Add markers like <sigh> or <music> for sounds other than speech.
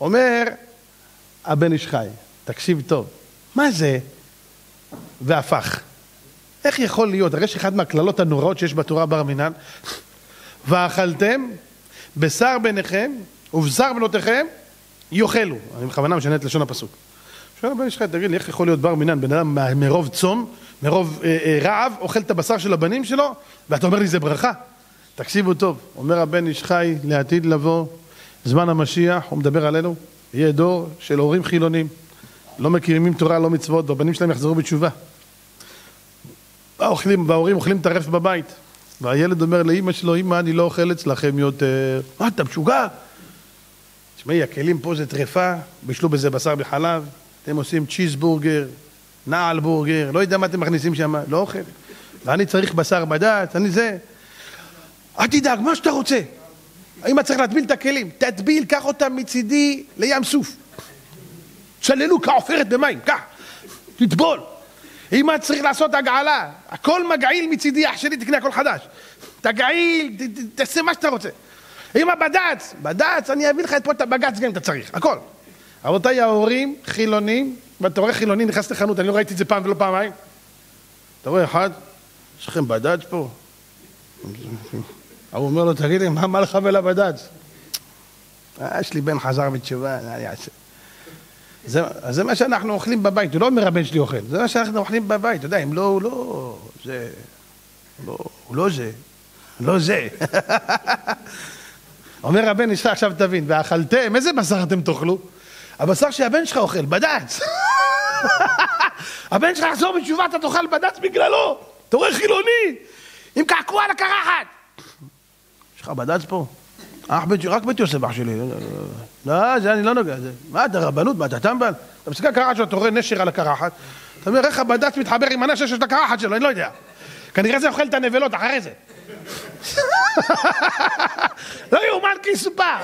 אומר הבן איש חי, תקשיב טוב, מה זה והפך? איך יכול להיות? הרי יש אחד מהקללות הנוראות שיש בתורה בר מינן, ואכלתם בשר בניכם ובשר בנותיכם יאכלו. אני בכוונה משנה את לשון הפסוק. שואל הבן חי, תגיד לי, איך יכול להיות בר מינן, בן אדם מרוב צום, מרוב אה, אה, רעב, אוכל את הבשר של הבנים שלו, ואתה אומר לי זה ברכה? תקשיבו טוב, אומר הבן איש חי לעתיד לבוא, זמן המשיח, הוא מדבר עלינו, יהיה דור של הורים חילונים, לא מקיימים תורה, לא מצוות, והבנים שלהם יחזרו בתשובה. והאוכלים, וההורים אוכלים טרף בבית, והילד אומר לאימא שלו, אימא, אני לא אוכל אצלכם יותר. מה, אתה משוגע? תשמעי, הכלים פה זה טרפה, בישלו בזה בשר בחלב, אתם עושים צ'יזבורגר, נעל בורגר, לא יודע מה אתם מכניסים שם, לא אוכל. ואני צריך בשר בד"ץ, אני זה. אל תדאג, מה שאתה רוצה. אתה צריך להטביל את הכלים, תטביל, קח אותם מצידי לים סוף. צללו כעופרת במים, קח, תטבול. אתה צריך לעשות הגעלה, הכל מגעיל מצידי, אח שלי, תקנה הכל חדש. תגעיל, תעשה מה שאתה רוצה. אם הבד"ץ, בד"ץ, אני אביא לך את פה את הבג"ץ גם אם אתה צריך, הכל. רבותיי ההורים חילונים, ואתה רואה חילוני נכנס לחנות, אני לא ראיתי את זה פעם ולא פעמיים. אתה רואה אחד, יש לכם בד"ץ פה? הוא אומר לו, תגיד לי, מה לך ולבד"ץ? אה, יש לי בן חזר בתשובה, מה אני אעשה? זה, זה מה שאנחנו אוכלים בבית, הוא לא אומר הבן שלי אוכל, זה מה שאנחנו אוכלים בבית, אתה יודע, אם לא, הוא לא, זה, לא, הוא לא זה, לא זה. <laughs> אומר הבן איש עכשיו תבין, ואכלתם, איזה בשר אתם תאכלו? הבשר שהבן שלך אוכל, בד"ץ. <laughs> הבן שלך יחזור בתשובה, אתה תאכל בד"ץ בגללו. אתה רואה חילוני, עם קעקוע על הקרחת. יש לך בד"ץ פה? אח בית, רק בית יוסף אח שלי. לא, זה אני לא נוגע. זה. מה, אתה רבנות? מה, אתה טמבל? אתה מסתכל על הקרחת שלו, אתה רואה נשר על הקרחת. אתה אומר, איך הבד"ץ מתחבר עם הנשר של הקרחת שלו? אני לא יודע. כנראה זה אוכל את הנבלות אחרי זה. <laughs> לא יאומן כי יסופר.